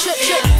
Check. trip.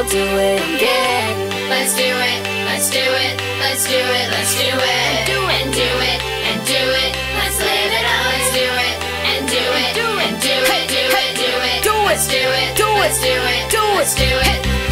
we'll do it again. Let's do it, let's do it, let's do it, let's do it. And do it, and do it, and do it. Let's live it up. Let's do it, and do it, and do it, do it, do it, do it. Let's do it, do it, let's do it, do it, do it.